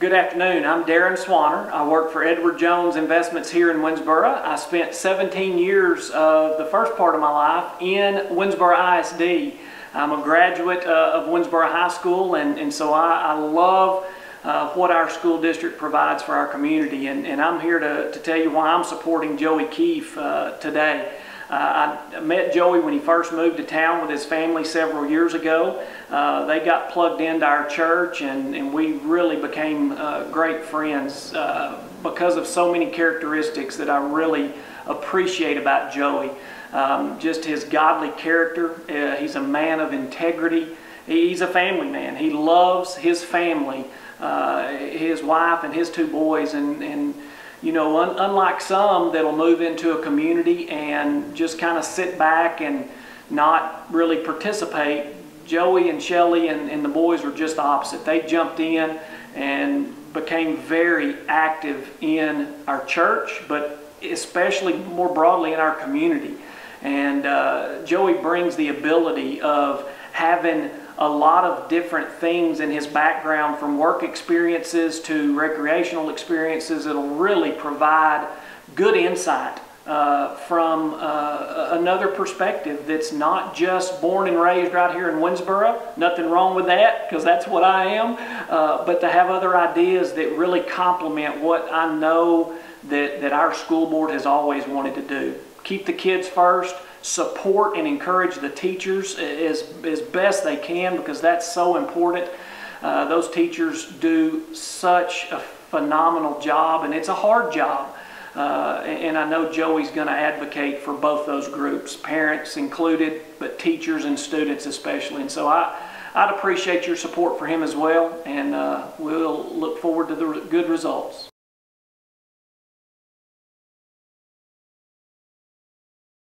Good afternoon. I'm Darren Swanner. I work for Edward Jones Investments here in Winnsboro. I spent 17 years of the first part of my life in Winnsboro ISD. I'm a graduate uh, of Winnsboro High School, and, and so I, I love uh, what our school district provides for our community. And, and I'm here to, to tell you why I'm supporting Joey Keef uh, today. Uh, I met Joey when he first moved to town with his family several years ago. Uh, they got plugged into our church and, and we really became uh, great friends uh, because of so many characteristics that I really appreciate about Joey. Um, just his godly character. Uh, he's a man of integrity. He's a family man. He loves his family, uh, his wife and his two boys, and, and you know, un unlike some that'll move into a community and just kind of sit back and not really participate, Joey and Shelly and, and the boys were just the opposite. They jumped in and became very active in our church, but especially more broadly in our community. And uh, Joey brings the ability of having a lot of different things in his background from work experiences to recreational experiences that'll really provide good insight uh, from uh, another perspective that's not just born and raised right here in Winnsboro. Nothing wrong with that because that's what I am. Uh, but to have other ideas that really complement what I know that, that our school board has always wanted to do. Keep the kids first support and encourage the teachers as, as best they can because that's so important. Uh, those teachers do such a phenomenal job and it's a hard job. Uh, and I know Joey's going to advocate for both those groups, parents included, but teachers and students especially. And so I, I'd appreciate your support for him as well, and uh, we'll look forward to the good results.